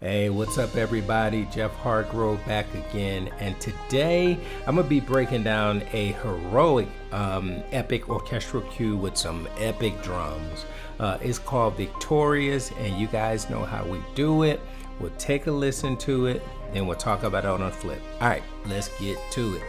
Hey, what's up, everybody? Jeff Hargrove back again, and today I'm gonna be breaking down a heroic um, epic orchestral cue with some epic drums. Uh, it's called Victorious, and you guys know how we do it. We'll take a listen to it, then we'll talk about it on a flip. All right, let's get to it.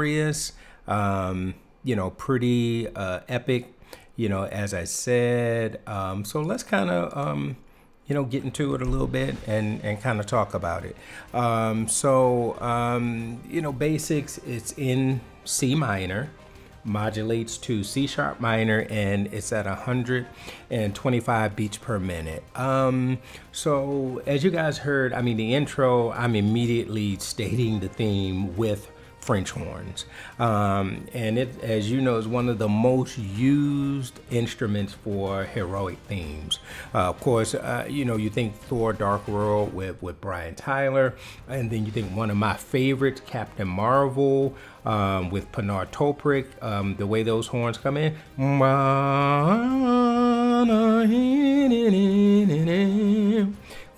Victorious. Um, you know, pretty uh, epic, you know, as I said. Um, so let's kind of, um, you know, get into it a little bit and, and kind of talk about it. Um, so, um, you know, basics, it's in C minor modulates to C sharp minor and it's at 125 beats per minute. Um, so as you guys heard, I mean, the intro, I'm immediately stating the theme with French horns. Um, and it, as you know, is one of the most used instruments for heroic themes. Uh, of course, uh, you know, you think Thor Dark World with, with Brian Tyler, and then you think one of my favorites, Captain Marvel, um, with Pinar Toprak, um, the way those horns come in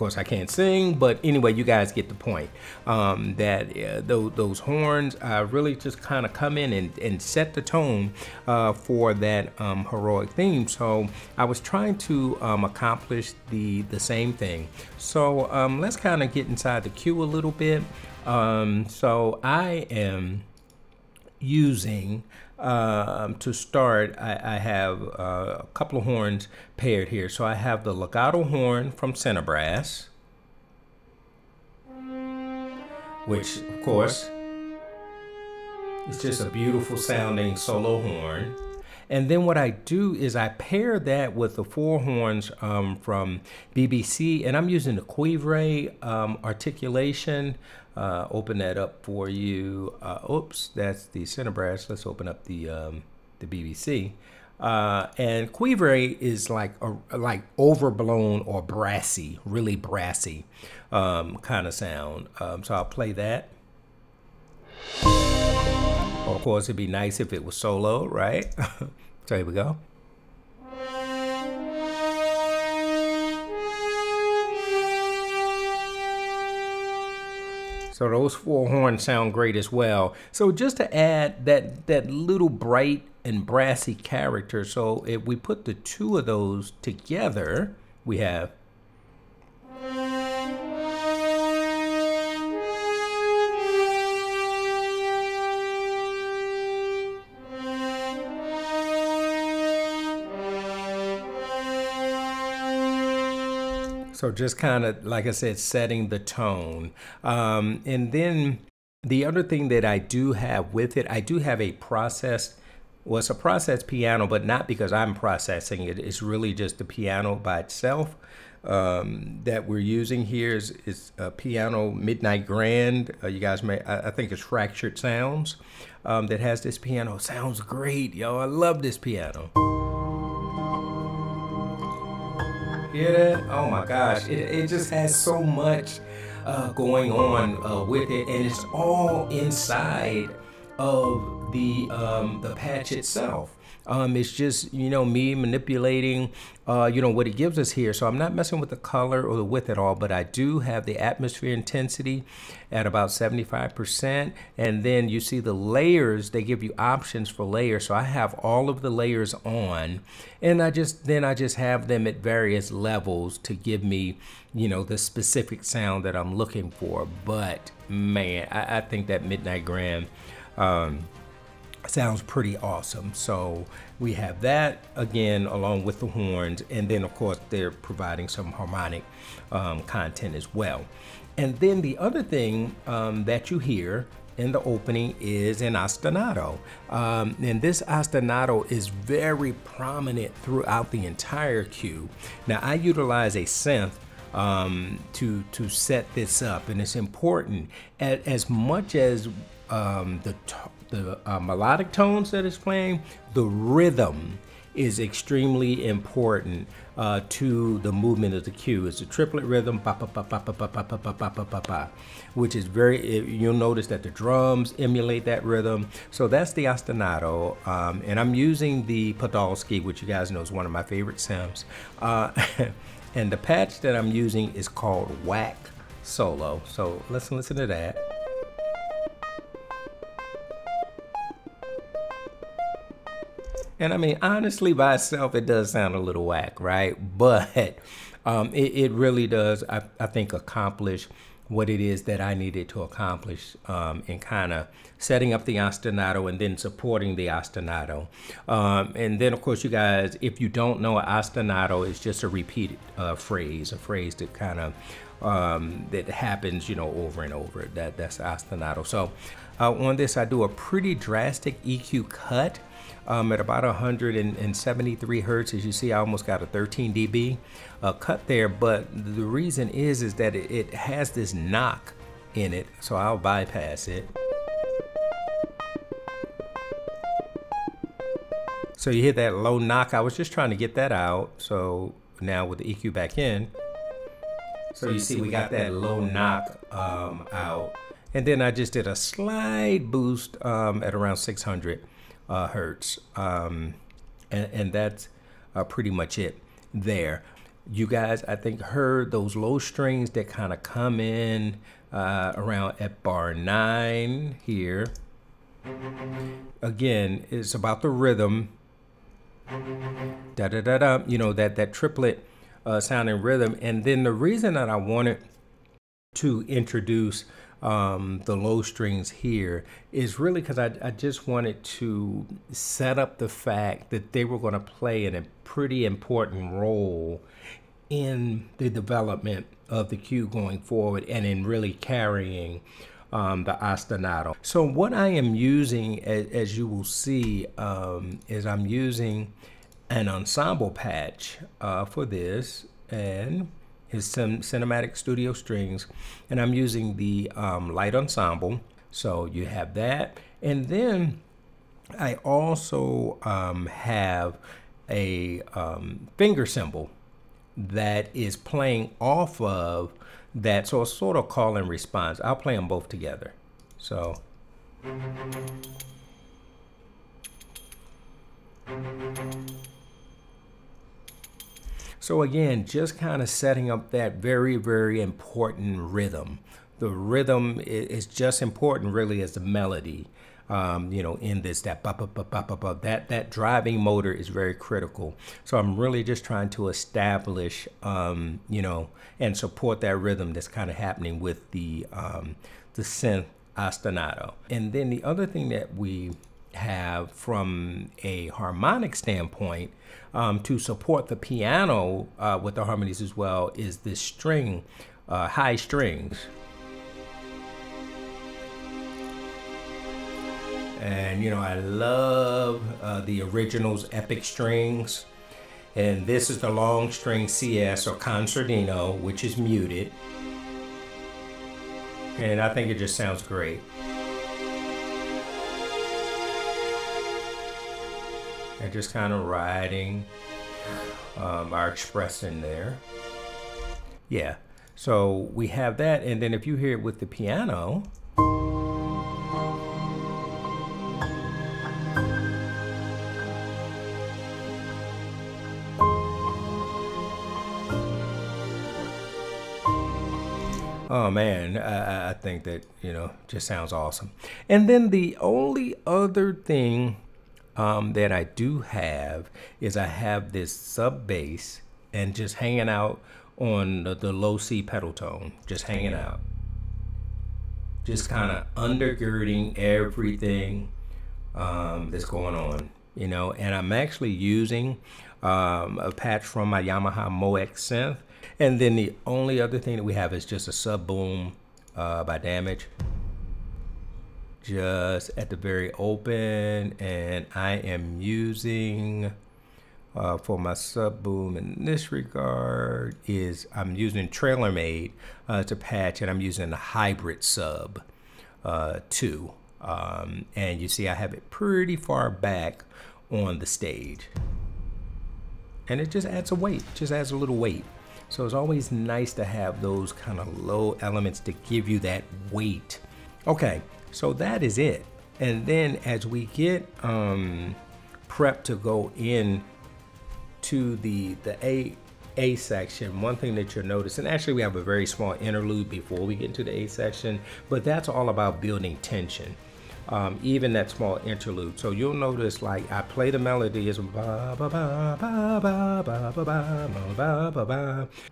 course, I can't sing, but anyway, you guys get the point. Um, that uh, those, those, horns uh, really just kind of come in and, and set the tone uh, for that um, heroic theme. So I was trying to um, accomplish the, the same thing. So um, let's kind of get inside the cue a little bit. Um, so I am using um, to start, I, I have uh, a couple of horns paired here. So I have the legato horn from Brass, which of course is just a beautiful sounding solo horn. And then what I do is I pair that with the four horns um, from BBC, and I'm using the Cuivre um, articulation uh, open that up for you. Uh, oops, that's the CineBrass. Let's open up the um, the BBC. Uh, and Cuivre is like a, like overblown or brassy, really brassy um, kind of sound. Um, so I'll play that. Of course, it'd be nice if it was solo, right? so here we go. So those four horns sound great as well. So just to add that that little bright and brassy character, so if we put the two of those together, we have So just kind of, like I said, setting the tone. Um, and then the other thing that I do have with it, I do have a processed, well, it's a processed piano, but not because I'm processing it. It's really just the piano by itself um, that we're using here is, is a piano Midnight Grand. Uh, you guys may, I, I, think it's Fractured Sounds um, that has this piano. Sounds great, yo. I love this piano. Hear that? Oh my gosh, it, it just has so much uh, going on uh, with it, and it's all inside of the um, the patch itself. Um, it's just, you know, me manipulating, uh, you know, what it gives us here. So I'm not messing with the color or the width at all, but I do have the atmosphere intensity at about 75%. And then you see the layers, they give you options for layers. So I have all of the layers on and I just, then I just have them at various levels to give me, you know, the specific sound that I'm looking for. But man, I, I think that Midnight Grand, um, sounds pretty awesome. So we have that again along with the horns and then of course they're providing some harmonic um, content as well. And then the other thing um, that you hear in the opening is an ostinato. Um, and this ostinato is very prominent throughout the entire cue. Now I utilize a synth um, to to set this up, and it's important as, as much as um, the the uh, melodic tones that it's playing, the rhythm is extremely important uh, to the movement of the cue. It's a triplet rhythm, which is very. You'll notice that the drums emulate that rhythm. So that's the ostinato, um, and I'm using the Podolski, which you guys know is one of my favorite synths. Uh, and the patch that I'm using is called Whack Solo. So let's listen to that. And I mean, honestly, by itself, it does sound a little whack, right? But um, it, it, really does, I, I, think, accomplish what it is that I needed to accomplish um, in kind of setting up the ostinato and then supporting the ostinato. Um, and then, of course, you guys, if you don't know, ostinato is just a repeated uh, phrase, a phrase that kind of um, that happens, you know, over and over. That that's ostinato. So uh, on this, I do a pretty drastic EQ cut um, at about 173 hertz. As you see, I almost got a 13 dB uh, cut there, but the reason is is that it, it has this knock in it, so I'll bypass it. So you hear that low knock. I was just trying to get that out. So now with the EQ back in, so you see we got that low knock um, out. And then I just did a slight boost um, at around 600 uh, hertz. Um, and, and, that's uh, pretty much it there. You guys, I think, heard those low strings that kind of come in uh, around at bar nine here. Again, it's about the rhythm. Da da da da. You know that that triplet uh, sounding rhythm, and then the reason that I wanted to introduce um, the low strings here is really because I, I just wanted to set up the fact that they were going to play in a pretty important role in the development of the cue going forward and in really carrying um, the ostinato. So what I am using, as, as you will see, um, is I'm using an ensemble patch uh, for this and his cinematic studio strings and I'm using the um, light ensemble. So you have that. And then I also um, have a um, finger cymbal that is playing off of that so it's sort of call and response. I'll play them both together. So so again, just kind of setting up that very, very important rhythm. The rhythm is just important really as the melody. Um, you know, in this, that ba, ba, ba, ba, ba, ba, that that driving motor is very critical. So I'm really just trying to establish, um, you know, and support that rhythm that's kind of happening with the um, the synth ostinato. And then the other thing that we have from a harmonic standpoint um, to support the piano uh, with the harmonies as well is this string, uh, high strings. And you know, I love uh, the originals epic strings. And this is the long string CS or con sordino, which is muted. And I think it just sounds great. And just kind of riding um, our express in there. Yeah, so we have that, and then if you hear it with the piano, Oh man, I, I, think that you know just sounds awesome. And then the only other thing um, that I do have is I have this sub bass and just hanging out on the, the low C pedal tone, just hanging out. Just kind of undergirding everything um, that's going on, you know. And I'm actually using um, a patch from my Yamaha MOX synth. And then the only other thing that we have is just a sub boom uh, by Damage just at the very open and I am using uh, for my sub boom in this regard is I'm using TrailorMade uh, to patch and I'm using the hybrid sub uh, too. Um, and you see I have it pretty far back on the stage. And it just adds a weight, just adds a little weight. So it's always nice to have those kind of low elements to give you that weight. Okay, so that is it. And then as we get um, prep to go in to the, the A, a section, one thing that you'll notice, and actually we have a very small interlude before we get into the A section, but that's all about building tension. Um, even that small interlude. So you'll notice like I play the melody is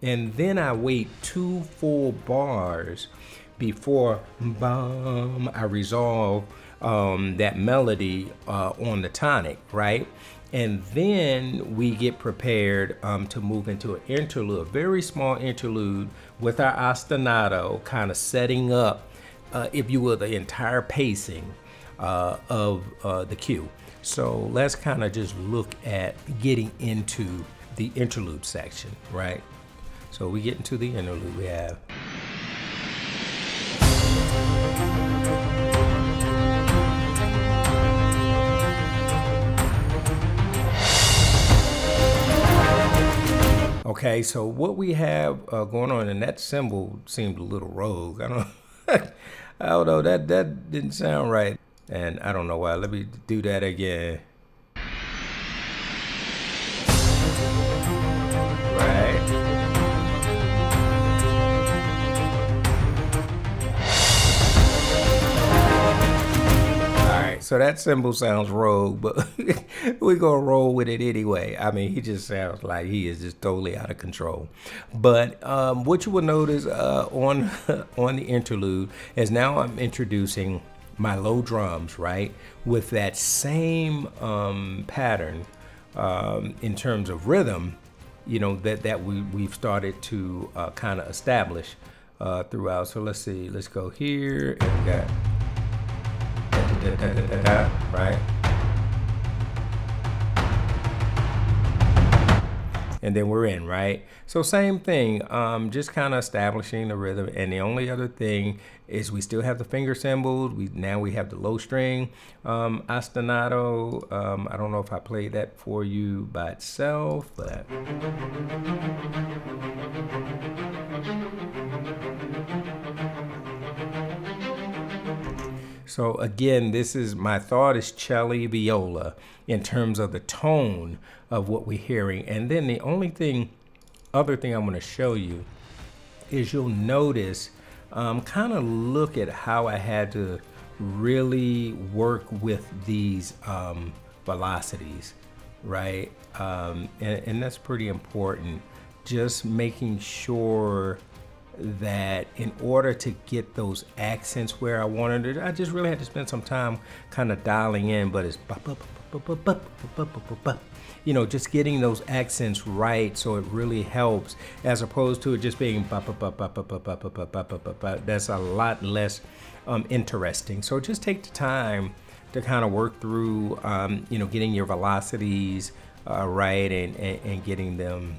and then I wait two full bars before bum, I resolve um, that melody uh, on the tonic, right? And then we get prepared um, to move into an interlude, a very small interlude with our ostinato, kind of setting up, uh, if you will, the entire pacing uh, of uh, the cue. So let's kind of just look at getting into the interlude section, right? So we get into the interlude. We have. Okay, so what we have uh, going on, and that cymbal seemed a little rogue. I don't, I don't know. That that didn't sound right, and I don't know why. Let me do that again. So that cymbal sounds rogue, but we're gonna roll with it anyway. I mean, he just sounds like he is just totally out of control. But um, what you will notice uh, on on the interlude is now I'm introducing my low drums, right, with that same um, pattern um, in terms of rhythm, you know, that that we we've started to uh, kind of establish uh, throughout. So let's see, let's go here and we got right? And then we're in, right? So same thing, um, just kind of establishing the rhythm. And the only other thing is we still have the finger cymbals. We Now we have the low string um, ostinato. Um, I don't know if I played that for you by itself, but. So again, this is my thought is cello viola in terms of the tone of what we're hearing. And then the only thing, other thing I'm going to show you is you'll notice, um, kind of look at how I had to really work with these um, velocities, right? Um, and, and that's pretty important. Just making sure that in order to get those accents where I wanted it, I just really had to spend some time kind of dialing in, but it's you know, just getting those accents right so it really helps as opposed to it just being that's a lot less um, interesting. So just take the time to kind of work through, um, you know, getting your velocities uh, right and, and, and, getting them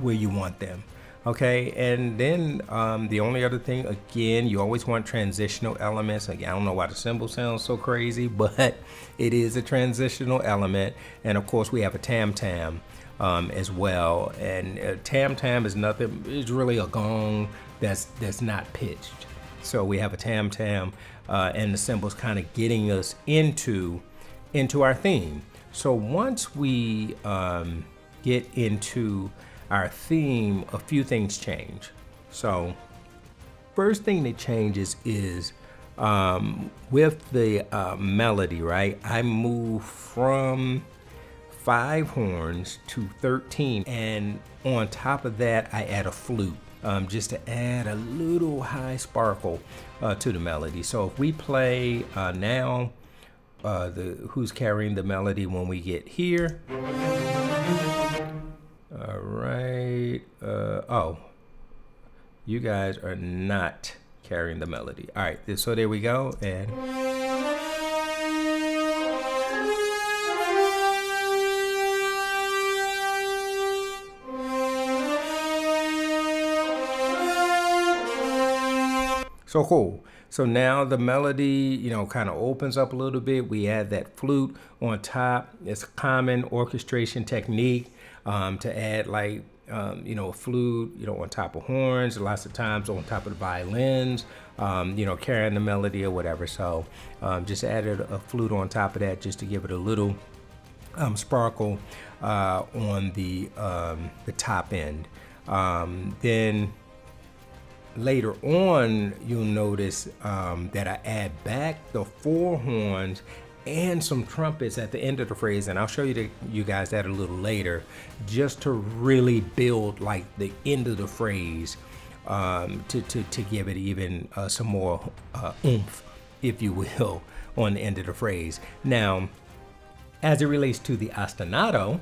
where you want them. Okay, and then um, the only other thing, again, you always want transitional elements. Again, I don't know why the cymbal sounds so crazy, but it is a transitional element. And of course, we have a tam tam um, as well. And uh, tam tam is nothing, it's really a gong that's, that's not pitched. So we have a tam tam uh, and the cymbals kind of getting us into, into our theme. So once we um, get into our theme, a few things change. So first thing that changes is um, with the uh, melody, right? I move from five horns to 13 and on top of that I add a flute um, just to add a little high sparkle uh, to the melody. So if we play uh, now, uh, the who's carrying the melody when we get here. Uh, oh, you guys are not carrying the melody. All right. So there we go. And. So cool. So now the melody, you know, kind of opens up a little bit. We add that flute on top. It's a common orchestration technique um, to add like, um, you know, a flute, you know, on top of horns, lots of times on top of the violins, um, you know, carrying the melody or whatever. So um, just added a flute on top of that just to give it a little um, sparkle uh, on the, um, the top end. then later on, you'll notice um, that I add back the four horns and some trumpets at the end of the phrase, and I'll show you the, you guys that a little later, just to really build like the end of the phrase um, to, to, to give it even uh, some more uh, oomph, if you will, on the end of the phrase. Now, as it relates to the ostinato,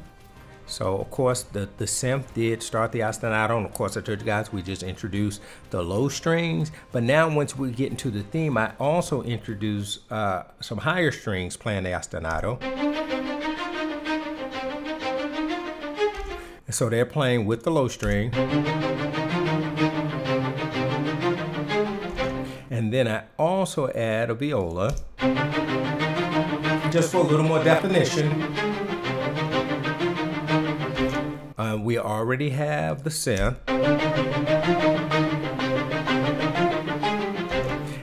so of course the, the synth did start the ostinato and of course I told you guys we just introduced the low strings but now once we get into the theme I also introduce uh, some higher strings playing the ostinato. And so they're playing with the low string. And then I also add a viola just for a little more definition. Uh, we already have the synth.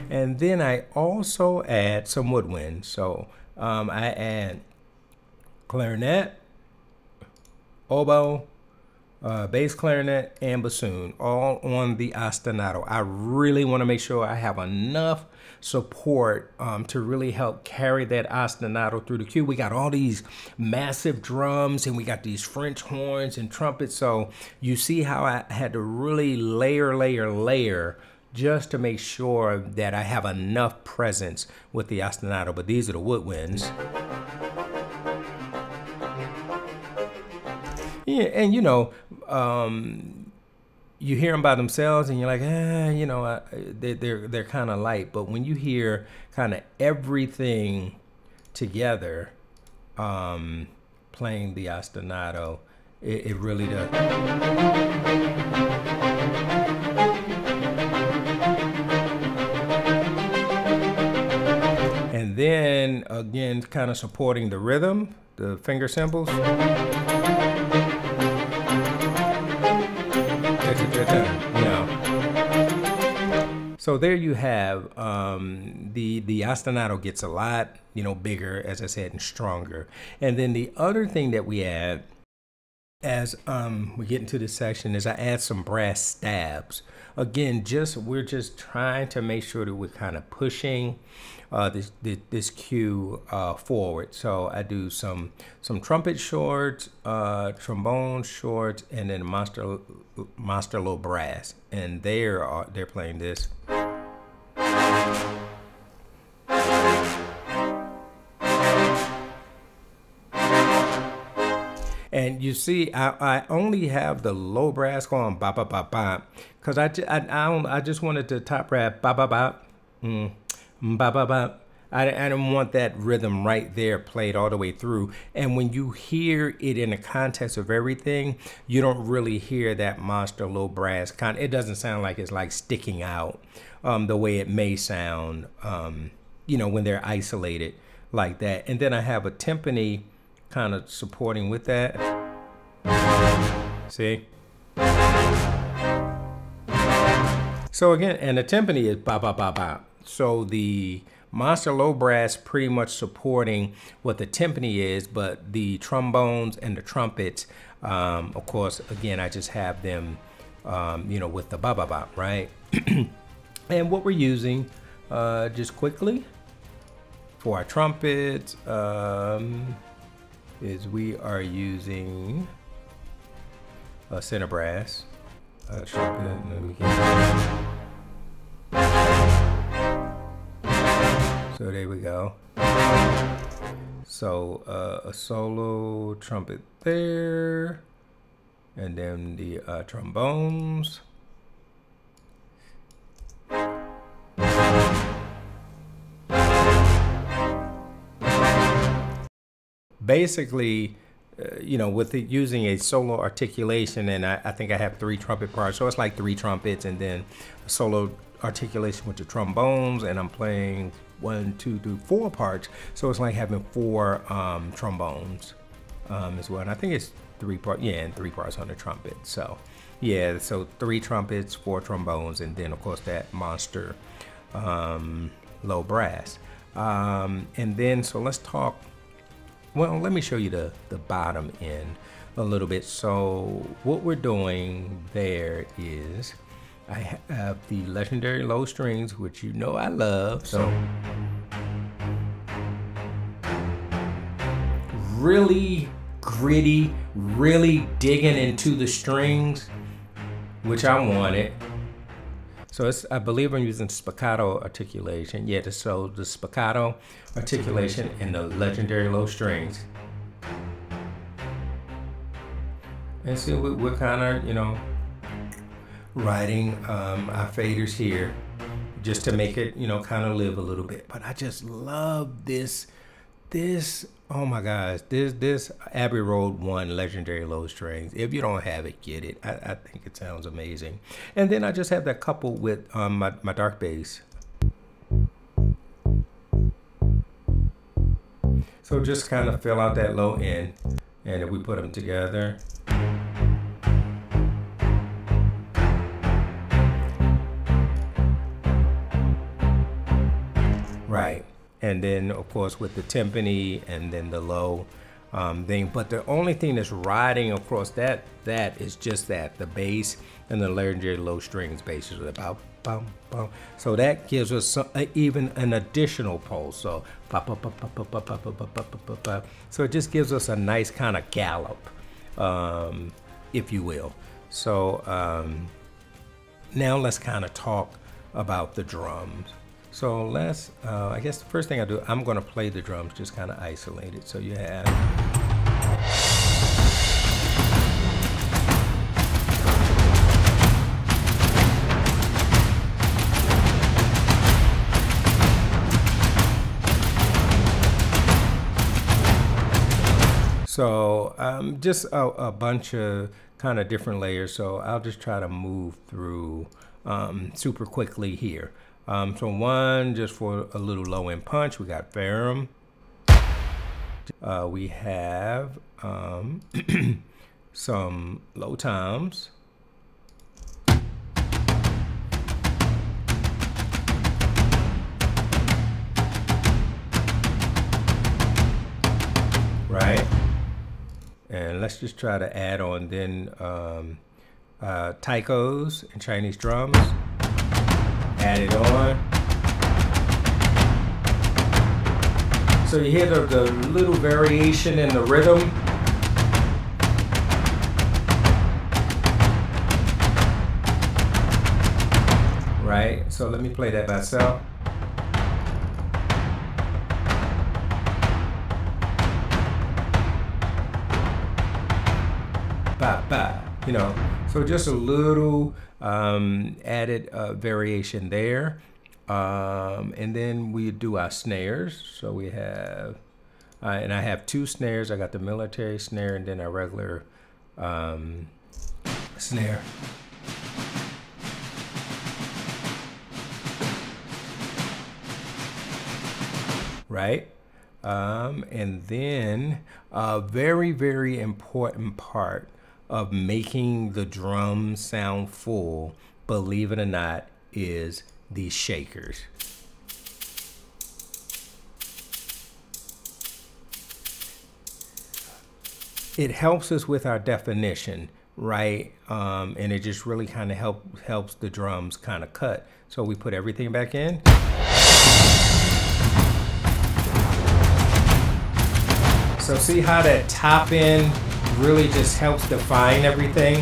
And then I also add some woodwind. So um, I add clarinet, oboe, uh, bass clarinet, and bassoon, all on the ostinato. I really want to make sure I have enough support um, to really help carry that ostinato through the cue. We got all these massive drums and we got these French horns and trumpets. So you see how I had to really layer, layer, layer just to make sure that I have enough presence with the ostinato. But these are the woodwinds. Yeah, and you know, um, you hear them by themselves, and you're like, eh, you know, they, they're they're kind of light. But when you hear kind of everything together, um, playing the ostinato, it, it really does. And then again, kind of supporting the rhythm, the finger cymbals. So there you have um, the the ostinato gets a lot you know bigger as I said and stronger. And then the other thing that we add as um, we get into this section is I add some brass stabs. Again, just we're just trying to make sure that we're kind of pushing uh, this, this, this cue uh, forward. So I do some some trumpet shorts, uh, trombone shorts, and then monster monster low brass, and they're uh, they're playing this. And you see, I, I only have the low brass going ba ba ba ba, cause I, I, I, I just wanted the top brass ba ba ba, mm, ba ba ba. I, I didn't want that rhythm right there played all the way through. And when you hear it in the context of everything, you don't really hear that monster low brass. Con- it doesn't sound like it's like sticking out um, the way it may sound, um, you know, when they're isolated like that. And then I have a timpani kind of supporting with that. See? So again, and the timpani is ba ba ba ba. So the monster low brass pretty much supporting what the timpani is, but the trombones and the trumpets, um, of course, again, I just have them, um, you know, with the ba ba ba, right? and what we're using, uh, just quickly, for our trumpets, um, is we are using a CineBrass. So there we go. So uh, a solo trumpet there, and then the uh, trombones. Basically, uh, you know, with using a solo articulation, and I, I, think I have three trumpet parts, so it's like three trumpets, and then a solo articulation with the trombones, and I'm playing one, two, three, four parts, so it's like having four um, trombones um, as well. And I think it's three parts, yeah, and three parts on the trumpet. So, yeah, so three trumpets, four trombones, and then of course that monster um, low brass. Um, and then, so let's talk well, let me show you the, the bottom end a little bit. So what we're doing there is I have the legendary low strings, which you know I love. So really gritty, really digging into the strings, which I wanted. So it's, I believe I'm using spiccato articulation. Yeah, so the spiccato articulation in the legendary low strings. And so we're kind of, you know, writing um, our faders here just to make it, you know, kind of live a little bit. But I just love this, this Oh my gosh, this this Abbey Road One legendary low strings. If you don't have it, get it. I, I think it sounds amazing. And then I just have that coupled with um, my, my dark bass. So just kind of fill out that low end. And if we put them together. And then of course with the timpani and then the low um, thing. But the only thing that's riding across that that is just that the bass and the legendary low strings is about bum, bum. So that gives us some, uh, even an additional pulse. So so it just gives us a nice kind of gallop, um, if you will. So um, now let's kind of talk about the drums. So let's, uh, I guess the first thing I do, I'm gonna play the drums just kind of isolated. So you have. So um, just a, a, bunch of kind of different layers. So I'll just try to move through um, super quickly here. Um, so one just for a little low end punch, we got Ferrum. Uh, we have um, some low toms. Right? And let's just try to add on then um, uh, taikos and Chinese drums. Add it on. So you hear the, the little variation in the rhythm. Right, so let me play that myself. Ba, ba, you know, so just a little um, added uh, variation there. Um, and then we do our snares. So we have, uh, and I have two snares. I got the military snare and then a regular um, snare. Right? Um, and then a very, very important part of making the drums sound full, believe it or not, is these shakers. It helps us with our definition, right? Um, and it just really kind of help helps the drums kind of cut. So we put everything back in. So see how that top end really just helps define everything.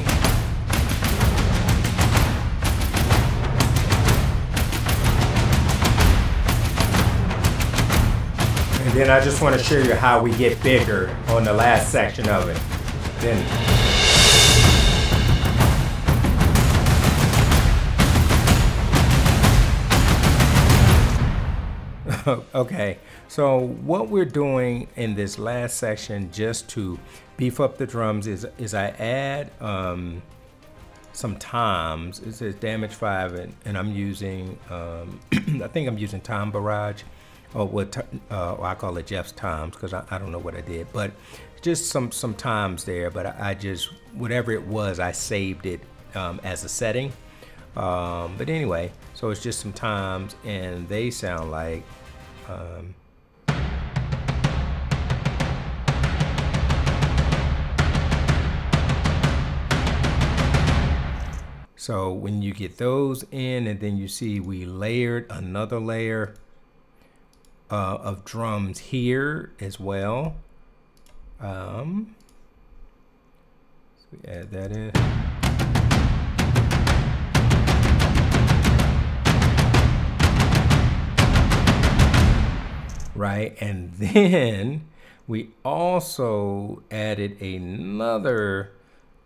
And then I just want to show you how we get bigger on the last section of it. Then okay, so what we're doing in this last section just to beef up the drums is, is I add um, some toms. It says damage five and, and I'm using, um, I think I'm using Tom Barrage or what uh, I call it Jeff's toms because I, I, don't know what I did, but just some, some toms there, but I, I just, whatever it was, I saved it um, as a setting. Um, but anyway, so it's just some toms and they sound like um, so when you get those in and then you see we layered another layer uh, of drums here as well. Um, so we add that in. Right? And then we also added another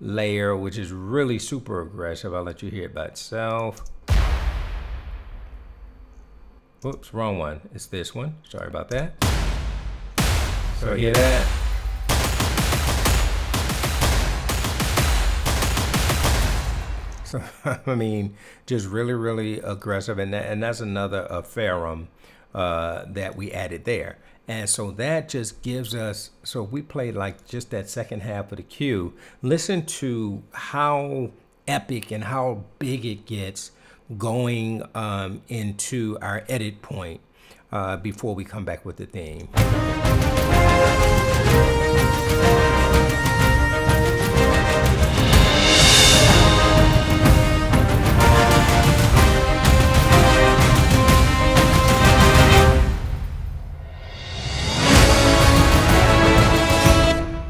layer, which is really super aggressive. I'll let you hear it by itself. Oops, wrong one. It's this one. Sorry about that. So hear that? So, I mean, just really, really aggressive. And, that, and that's another uh, Ferrum uh, that we added there. And so that just gives us, so we played like just that second half of the cue. Listen to how epic and how big it gets going um, into our edit point uh, before we come back with the theme.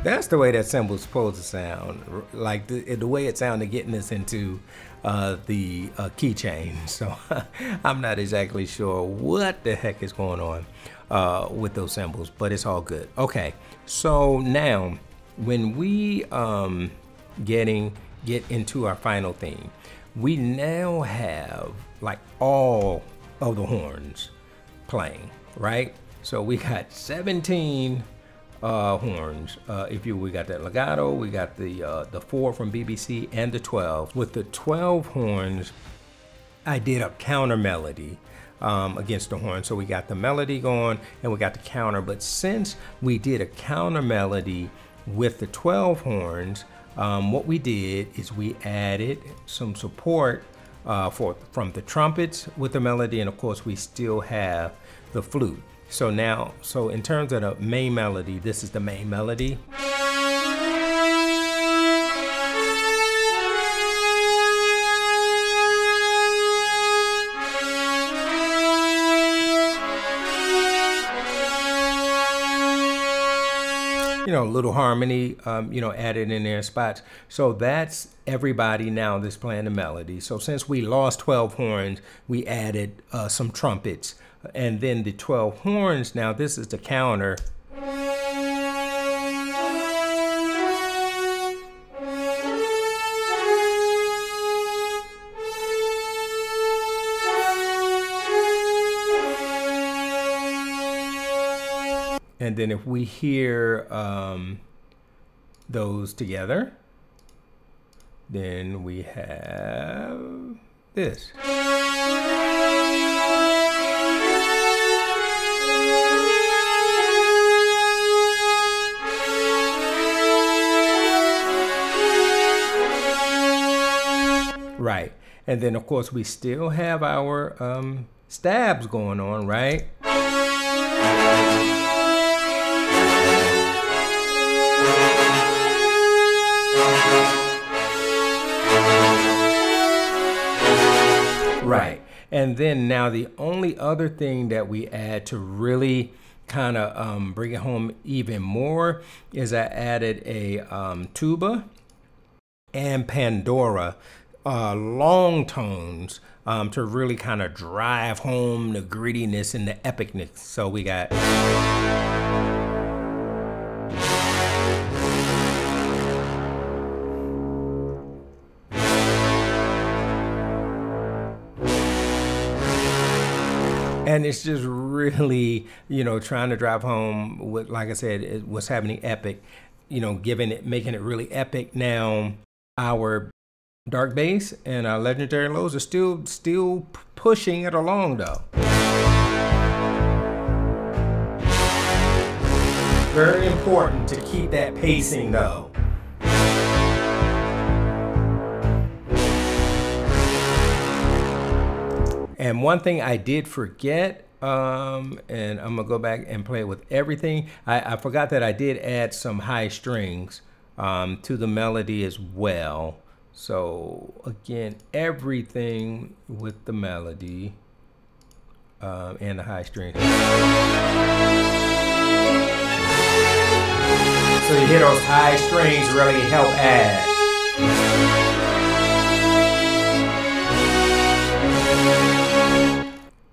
That's the way that cymbal's supposed to sound. Like the, the way it sounded getting us into uh, the uh, key change. So I'm not exactly sure what the heck is going on uh, with those cymbals, but it's all good. Okay, so now when we um, getting get into our final theme, we now have like all of the horns playing, right? So we got 17 uh, horns. Uh, if you, we got that legato, we got the uh, the four from BBC, and the 12. With the 12 horns, I did a counter melody. Um, against the horn. So we got the melody going and we got the counter. But since we did a counter melody with the 12 horns, um, what we did is we added some support uh, for from the trumpets with the melody, and of course we still have the flute. So now, so in terms of the main melody, this is the main melody. you know, little harmony, um, you know, added in there spots. So that's everybody now that's playing the melody. So since we lost 12 horns, we added uh, some trumpets. And then the 12 horns, now this is the counter. And then if we hear um, those together, then we have this. And then, of course, we still have our um, stabs going on, right? Right. And then now the only other thing that we add to really kind of um, bring it home even more is I added a um, tuba and Pandora uh, long tones um, to really kind of drive home the grittiness and the epicness. So we got. and it's just really you know trying to drive home what like i said what's happening epic you know giving it making it really epic now our dark bass and our legendary lows are still still pushing it along though very important to keep that pacing though And one thing I did forget, um, and I'm gonna go back and play it with everything. I, I forgot that I did add some high strings um, to the melody as well. So again, everything with the melody um, and the high strings. So you hear those high strings really help add.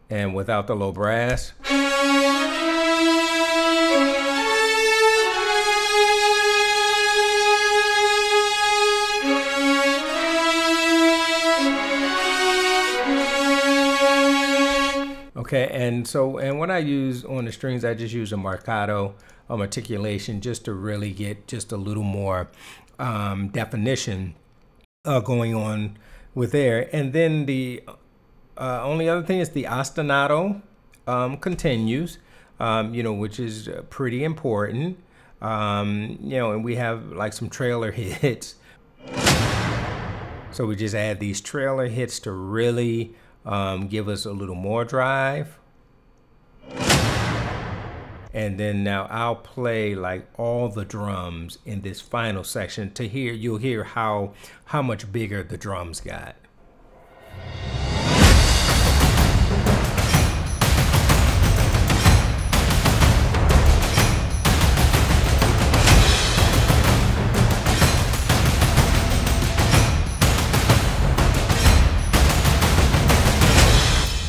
and without the low brass. Okay, and so and when I use on the strings, I just use a marcato um, articulation just to really get just a little more um, definition uh, going on with there. And then the uh, only other thing is the ostinato um, continues, um, you know, which is pretty important. Um, you know, and we have like some trailer hits. So we just add these trailer hits to really um, give us a little more drive. And then now I'll play like all the drums in this final section to hear, you'll hear how, how much bigger the drums got.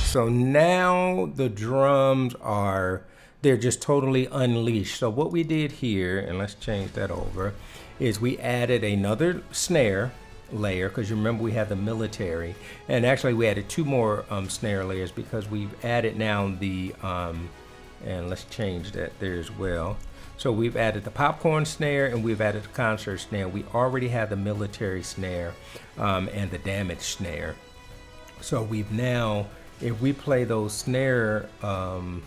So now the drums are, they're just totally unleashed. So what we did here, and let's change that over, is we added another snare layer because you remember we had the military. And actually we added two more um, snare layers because we've added now the um, and let's change that there as well. So we've added the popcorn snare and we've added the concert snare. We already have the military snare um, and the damage snare. So we've now if we play those snare um,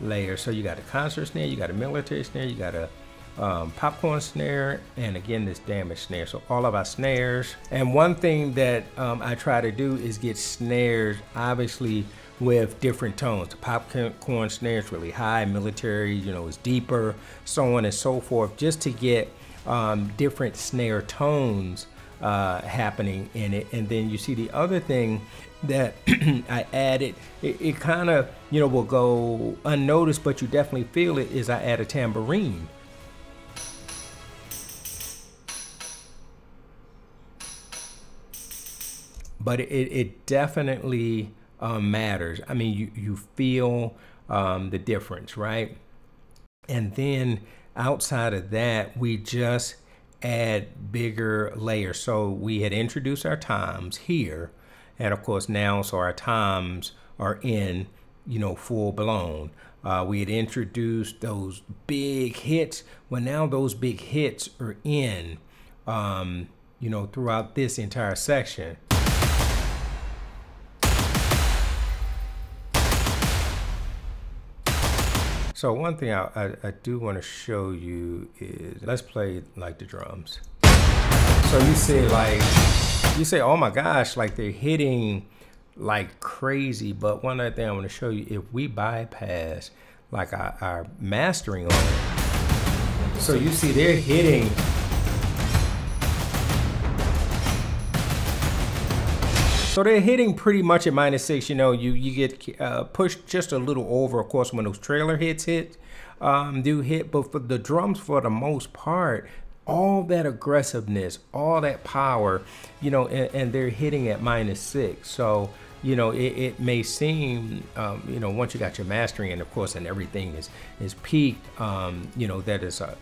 layers, so you got a concert snare, you got a military snare, you got a um, popcorn snare, and again this damage snare. So all of our snares. And one thing that um, I try to do is get snares, obviously with different tones. The popcorn snare is really high, military, you know, is deeper, so on and so forth, just to get um, different snare tones uh, happening in it. And then you see the other thing that I added, it, it kind of, you know, will go unnoticed, but you definitely feel it, is I add a tambourine. But it, it definitely uh, matters. I mean, you, you feel um, the difference, right? And then outside of that, we just add bigger layers. So we had introduced our times here, and of course now, so our times are in, you know, full blown. Uh, we had introduced those big hits. Well, now those big hits are in, um, you know, throughout this entire section. So one thing I, I, I do want to show you is, let's play like the drums. So you see like, you say, oh my gosh, like they're hitting like crazy. But one other thing I want to show you, if we bypass like our, our mastering on it, so you see they're hitting So they're hitting pretty much at minus six. You know, you you get uh, pushed just a little over, of course, when those trailer hits hit, um, do hit. But for the drums, for the most part, all that aggressiveness, all that power, you know, and, and they're hitting at minus six. So you know, it, it may seem, um, you know, once you got your mastering, and of course, and everything is is peaked, um, you know, that is uh,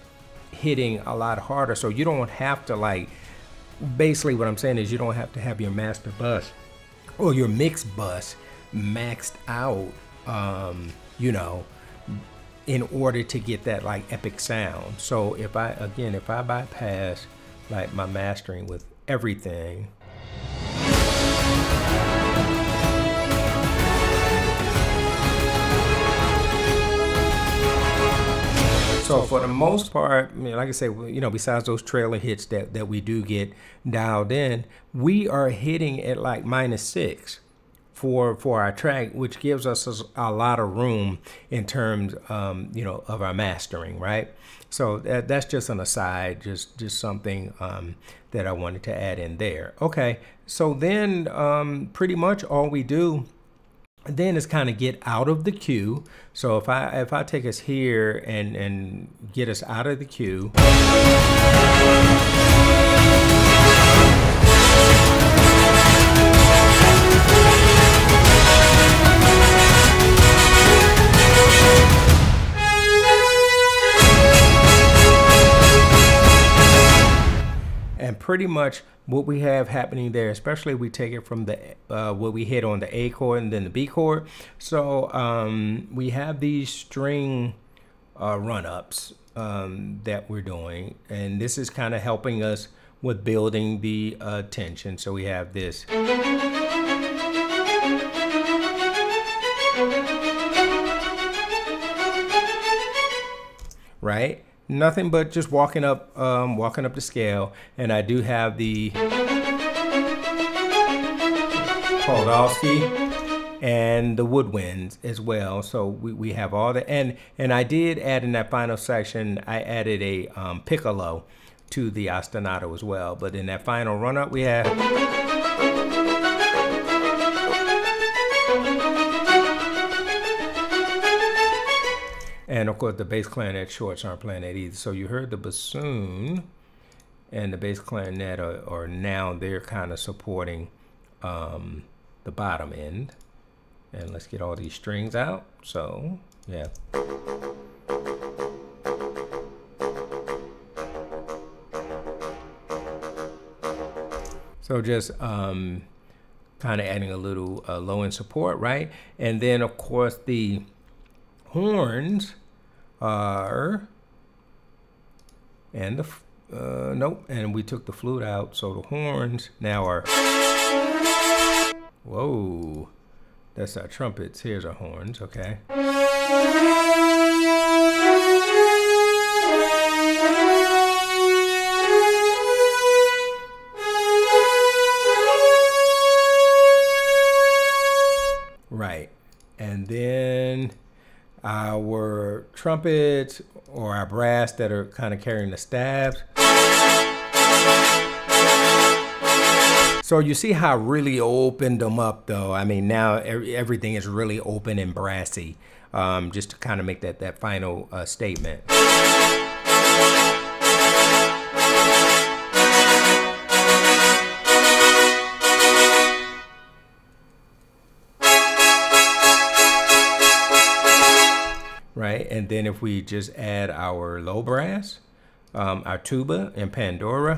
hitting a lot harder. So you don't have to like. Basically, what I'm saying is you don't have to have your master bus or your mix bus maxed out, um, you know, in order to get that like epic sound. So if I, again, if I bypass like my mastering with everything, So for the most part, like I say, you know, besides those trailer hits that, that we do get dialed in, we are hitting at like minus six for for our track, which gives us a, lot of room in terms, um, you know, of our mastering, right? So that, that's just an aside, just just something um, that I wanted to add in there. Okay, so then um, pretty much all we do then is kind of get out of the cue. So if I if I take us here and and get us out of the cue. And pretty much what we have happening there, especially we take it from the uh, what we hit on the A chord and then the B chord. So um, we have these string uh, run ups um, that we're doing, and this is kind of helping us with building the uh, tension. So we have this. Right? Nothing but just walking up, um, walking up the scale. And I do have the Podolski and the woodwinds as well. So we, we have all the and and I did add in that final section. I added a um, piccolo to the ostinato as well. But in that final run up, we have. And of course, the bass clarinet shorts aren't playing that either. So you heard the bassoon and the bass clarinet are, are now they're kind of supporting um, the bottom end. And let's get all these strings out. So, yeah. So just um, kind of adding a little uh, low end support, right? And then of course the horns are, and the, uh, nope, and we took the flute out, so the horns now are, whoa, that's our trumpets, here's our horns, okay. Our trumpets or our brass that are kind of carrying the staves. So you see how I really opened them up though. I mean, now everything is really open and brassy um, just to kind of make that, that final uh, statement. And then if we just add our low brass, um, our tuba and Pandora.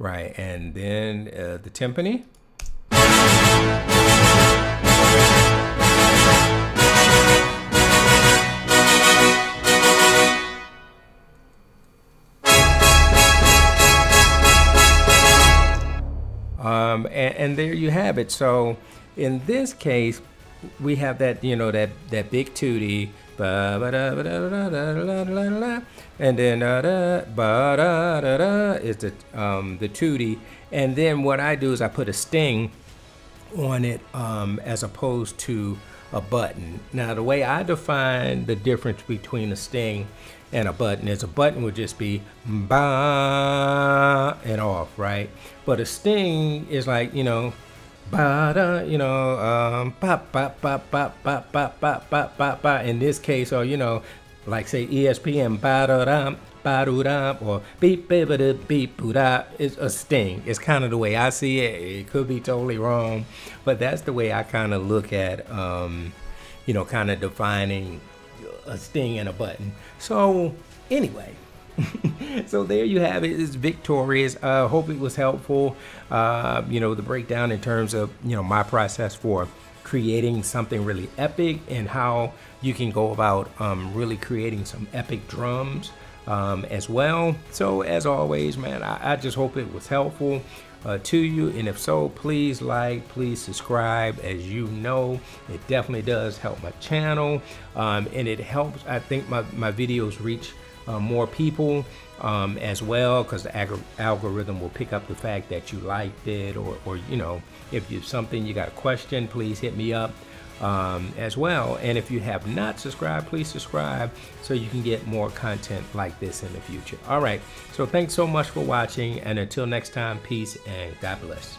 Right, and then uh, the timpani. And, there you have it. So in this case, we have that you know that that big tutti, and then is the um, the tutti, and then what I do is I put a sting on it um, as opposed to a button. Now the way I define the difference between a sting and a button is a button would just be ba and off, right? But a sting is like, you know, ba you know, um, ba ba ba ba ba ba ba ba ba ba. In this case, or you know, like say ESPN ba da da ba da or beep beep beep beep da is a sting. It's kind of the way I see it. It could be totally wrong, but that's the way I kind of look at, um, you know, kind of defining a sting and a button. So anyway. so there you have it. It's victorious. Uh, hope it was helpful. Uh, you know, the breakdown in terms of you know my process for creating something really epic and how you can go about um, really creating some epic drums um, as well. So as always, man, I, I just hope it was helpful. Uh, to you. And if so please like please subscribe. As you know it definitely does help my channel um, and it helps I think my, my videos reach uh, more people um, as well because the algorithm will pick up the fact that you liked it or, or you know if you something you got a question please hit me up um, as well. And if you have not subscribed please subscribe so you can get more content like this in the future. All right. So thanks so much for watching and until next time peace and god bless